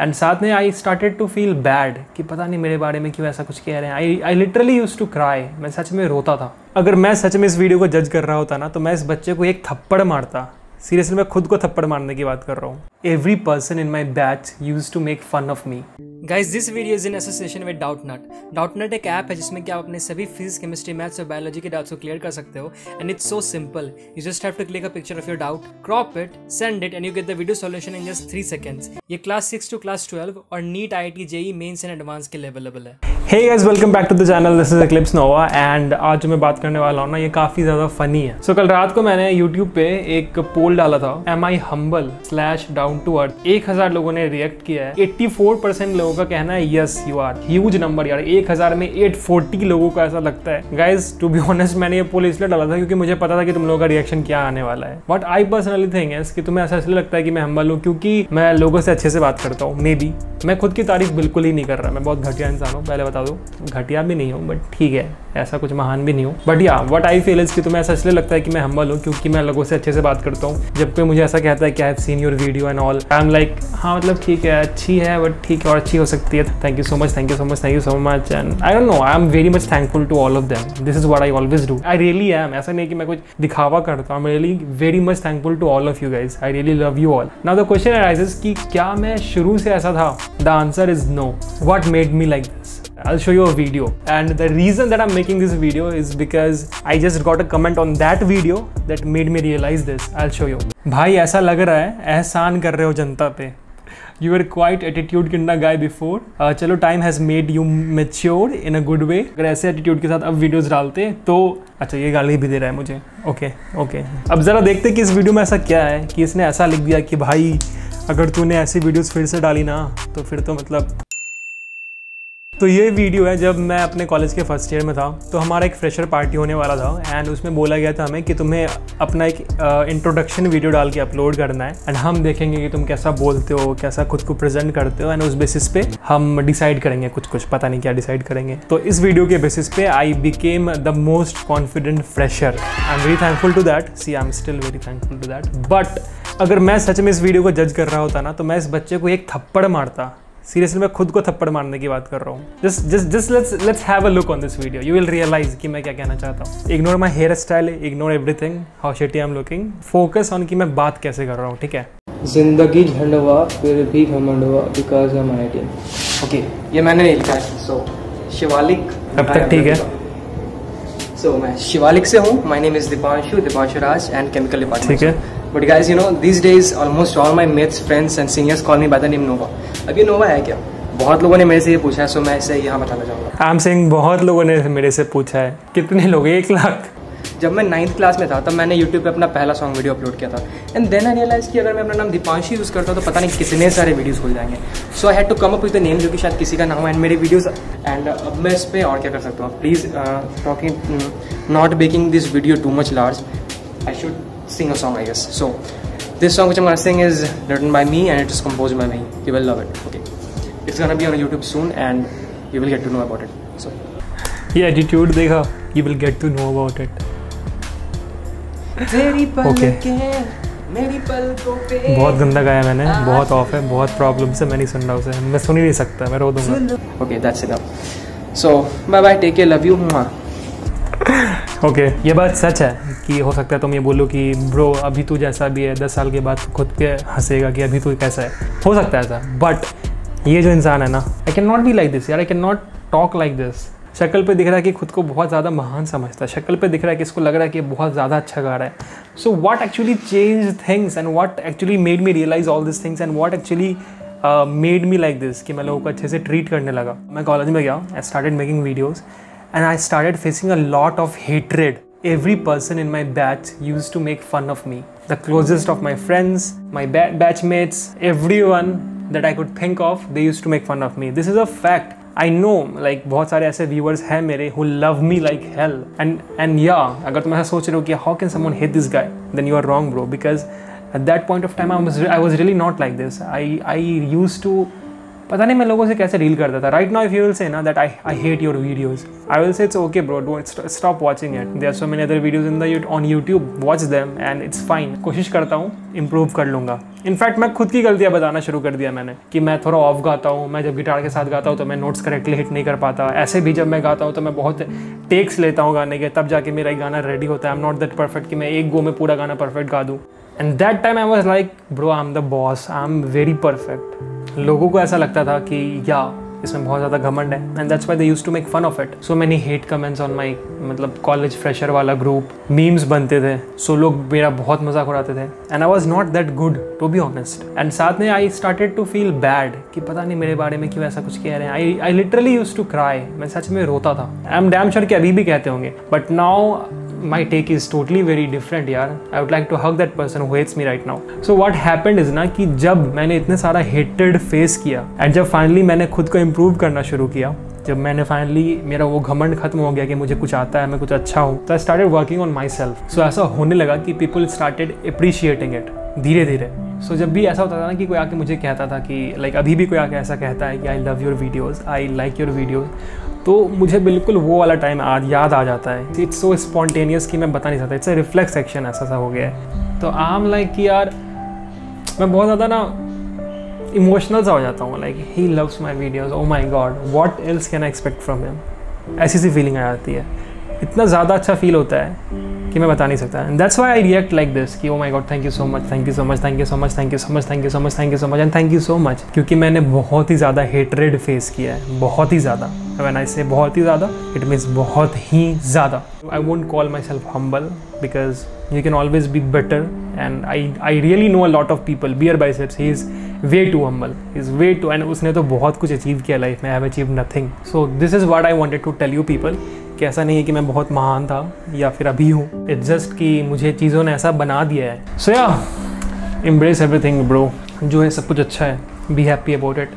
And साथ में I started to feel bad कि पता नहीं मेरे बारे में क्यों ऐसा कुछ कह रहे हैं। I I literally use to cry मैं सच में रोता था। अगर मैं सच में इस वीडियो को जज कर रहा होता ना तो मैं इस बच्चे को एक थप्पड़ मारता। सीरियसली मैं खुद को थप्पड़ मारने की बात कर रहा हूँ। Every person in my batch use to make fun of me guys this video is in association with Doubtnut Doubtnut एक ऐप है जिसमें कि आप अपने सभी फिजिक्स केमिस्ट्री मैथ्स और बायोलॉजी के डाउट्स को क्लियर कर सकते हो and it's so simple you just have to click a picture of your doubt crop it send it and you get the video solution in just three seconds ये class six to class twelve और NEET I I JEE mains and advance के लिए available है। Hey guys welcome back to the channel this is eclipse Nova and आज जो मैं बात करने वाला हूँ ना ये काफ़ी ज़्यादा फनी है। सो so, कल रात को मैंने यूट्यूब पे एक पोल डाला था am I humble slash down to earth एक हज़ार लोगों ने रिएक्ट किया है। 84 परसेंट लोगों का कहना है yes you are huge number यार एक हज़ार में 840 लोगों को ऐसा लगता है। गाइज़ टू बी ऑनेस्ट मैंने ये पोल इसलिए डाला था क्योंकि मुझे पता था कि तुम लोगों का रिएक्शन क्या आने वाला है। बट आई पर्सनली थिंग है कि तुम्हें ऐसा इसलिए लगता है कि मैं हम्बल हूँ क्योंकि मैं लोगों से अच्छे से बात करता हूँ मे बी मैं खुद की तारीफ़ बिल्कुल ही नहीं कर रहा मैं बहुत घटिया इंसान हूँ पहले बता दो, घटिया भी नहीं हूँ बट ठीक है, ऐसा कुछ महान भी नहीं हूँ। बट या वट आई फील इज़ कि तुम्हें ऐसा इसलिए लगता है कि मैं हम्बल हूँ, क्योंकि मैं लोगों से अच्छे से बात करता हूँ। जब कोई मुझे ऐसा कहता है कि I have seen your video and all I am like हाँ मतलब ठीक है, अच्छी है बट ठीक है, और अच्छी हो सकती है। Thank you so much thank you so much thank you so much and I don't know I am very much thankful to all of them this is what I always do I really am ऐसा नहीं कि मैं कुछ दिखावा करता हूँ really very much thankful to all of you guys I really love you all now the question arises कि क्या मैं शुरू से ऐसा था? The answer is no what made me like this I'll show you a video. And the reason that I'm making this video is because I just got a comment on that video that made me realize this. I'll show you. भाई, ऐसा लग रहा है, एहसान कर रहे हो जनता पे you are quite attitude kinda guy before चलो time has made you mature in a good way अगर ऐसे एटीट्यूड के साथ अब वीडियोस डालते तो अच्छा ये गाली भी दे रहा है मुझे ओके ओके अब ज़रा देखते कि इस वीडियो में ऐसा क्या है, कि इसने ऐसा लिख दिया कि भाई, अगर तूने ऐसी वीडियोस फिर से डाली ना तो फिर तो मतलब तो ये वीडियो है जब मैं अपने कॉलेज के फ़र्स्ट ईयर में था तो हमारा एक फ्रेशर पार्टी होने वाला था एंड उसमें बोला गया था हमें कि तुम्हें अपना एक इंट्रोडक्शन वीडियो डाल के अपलोड करना है एंड हम देखेंगे कि तुम कैसा बोलते हो, कैसा खुद को प्रेजेंट करते हो एंड उस बेसिस पे हम डिसाइड करेंगे कुछ कुछ, पता नहीं क्या डिसाइड करेंगे। तो इस वीडियो के बेसिस पे I became the most confident fresher I am very thankful to that C I am still very thankful to that but अगर मैं सच में इस वीडियो को जज कर रहा होता ना तो मैं इस बच्चे को एक थप्पड़ मारता। सीरियसली मैं खुद को थप्पड़ मारने की बात कर रहा हूँ। Just just just let's let's have a look on this video you will realise कि मैं क्या कहना चाहता हूँ। Ignore my hair style ignore everything how Shetty I am looking focus on कि मैं बात कैसे कर रहा हूँ ठीक है? ज़िंदगी झंडवा फिर भी घमंड हुआ बिकॉज़ आई एम ओके ये मैंने नहीं लिखा है सो शिवालिक अब तक ठीक है? सो so, मैं शिवालिक से हूँ my name is Deepanshu Deepanshu Raj and chemical department ठीक है। But guys you know this days almost all my maths friends and seniors call me by the name नोवा अब ये नोवा है क्या बहुत लोगों ने मेरे से ये पूछा है सो मैं इसे यहाँ बताना चाहूँगा। आई एम सिंह बहुत लोगों ने मेरे से पूछा है कितने लोग एक लाख। जब मैं नाइन्थ क्लास में था तब मैंने यूट्यूब पे अपना पहला सॉन्ग वीडियो अपलोड किया था। एंड देन आई रियलाइज़ कि अगर मैं अपना नाम दीपांशी यूज़ करता हूँ तो पता नहीं कितने सारे वीडियोस खुल जाएँगे। सो I had to come up with the name जो कि शायद किसी का नाम है एंड मेरे वीडियोस एंड अब मैं इस पर और क्या कर सकता हूँ? Please talking not making this video too much large I should Singh a song I guess so This song which I'm gonna sing is written by me and it is composed by me. You will love it. Okay. It's gonna be on YouTube soon and you will get to know about it. So. ये attitude देखा you will get to know about it. okay. मेरी बहुत गंदा गाया मैंने बहुत of है बहुत प्रॉब्लम से मैं नहीं सुन रहा उसे मैं सुन ही नहीं सकता मैं रो दूँगा okay that's it so bye bye take care love you okay okay, ये बात सच है कि हो सकता है तुम ये बोलो कि ब्रो अभी तू जैसा भी है दस साल के बाद खुद पे हंसेगा कि अभी तू कैसा है। हो सकता है ऐसा बट ये जो इंसान है ना I can not be like this यार I can not talk like this शक्ल पे दिख रहा है कि खुद को बहुत ज़्यादा महान समझता है शक्ल पे दिख रहा है कि इसको लग रहा है कि बहुत ज़्यादा अच्छा गा रहा है। So what actually change things and what actually made me realise all this things and what actually made me like this कि मैं लोगों को अच्छे से ट्रीट करने लगा। मैं कॉलेज में गया I started making videos and I started facing a lot of hatred. Every person in my batch used to make fun of me. The closest of my friends, my ba- batchmates, everyone that I could think of, they used to make fun of me. This is a fact. I know like बहुत सारे ऐसे viewers हैं मेरे who love me like hell and and या अगर तुम ऐसा सोच रहे हो कि how can someone hit this guy then you are wrong bro because at that point of time I was, I was really not like this I, I used to पता नहीं मैं लोगों से कैसे डील करता था। Right now if you will say ना that I I hate your videos I will say it's okay bro don't stop watching it are so many other videos in the on YouTube watch them and it's fine कोशिश करता हूँ improve कर लूँगा। In fact मैं खुद की गलतियाँ बताना शुरू कर दिया मैंने कि मैं थोड़ा ऑफ़ गाता हूँ, मैं जब गिटार के साथ गाता हूँ तो मैं नोट्स करेक्टली हिट नहीं कर पाता। ऐसे भी जब मैं गाता हूँ तो मैं बहुत टेक्स लेता हूँ गाने के, तब जाके मेरा एक गाना रेडी होता है। I am not that perfect कि मैं एक गो में पूरा गाना परफेक्ट गा दूँ। And that time I was like bro I am the boss I am very perfect लोगों को ऐसा लगता था कि या इसमें बहुत ज़्यादा घमंड है। And that's why they use to make fun of it so many hate comments on my मतलब कॉलेज फ्रेशर वाला ग्रुप मीम्स बनते थे। सो so, लोग मेरा बहुत मज़ाक उड़ाते थे। And I was not that good to be honest and साथ में I started to feel bad कि पता नहीं मेरे बारे में क्यों ऐसा कुछ कह रहे हैं। I I literally use to cry मैं सच में रोता था। आई एम डैम श्योर कि अभी भी कहते होंगे। But now my take is totally very different यार I would like to hug that person who hates me right now. So what happened is ना कि जब मैंने इतने सारा hated face किया एंड जब फाइनली मैंने खुद को इम्प्रूव करना शुरू किया जब मैंने फाइनली मेरा वो घमंड खत्म हो गया कि मुझे कुछ आता है मैं कुछ अच्छा हूँ तो I started working on my self so ऐसा होने लगा कि पीपल स्टार्टेड अप्रिशिएटिंग इट धीरे धीरे सो so, जब भी ऐसा होता था ना कि कोई आके मुझे कहता था कि लाइक like, अभी भी कोई आके ऐसा कहता है कि I love your videos I like your videos तो मुझे बिल्कुल वो वाला टाइम आज याद आ जाता है। इट्स सो स्पॉन्टेनियस कि मैं बता नहीं सकता। इट्स अ रिफ्लेक्स एक्शन ऐसा सा हो गया है। तो आई एम लाइक कि यार, मैं बहुत ज़्यादा ना इमोशनल सा हो जाता हूँ। Like he loves my videos O my god what else can I expect from him ऐसी सी फीलिंग आ जाती है। इतना ज़्यादा अच्छा फील होता है कि मैं बता नहीं सकता। And that's Y I react like this कि ओ my God thank you so much thank you so much thank you so much thank you so much thank you so much thank you so much and thank you so much क्योंकि मैंने बहुत ही ज़्यादा hatred face किया है। बहुत ही ज़्यादा। When I से बहुत ही ज़्यादा. इट मीन्स बहुत ही ज़्यादा. I won't call my self humble because you can always be better and I I really no a lot of people beer by sets he is way to humble is way to and उसने तो बहुत कुछ achieve किया life में. I have achieve nothing so this is what I wanted to tell you people कि ऐसा नहीं है कि मैं बहुत महान था या फिर अभी हूँ. इट्स जस्ट कि मुझे चीज़ों ने ऐसा बना दिया है. सो या एम्ब्रेस एवरीथिंग ब्रो जो है सब कुछ अच्छा है. Be happy about it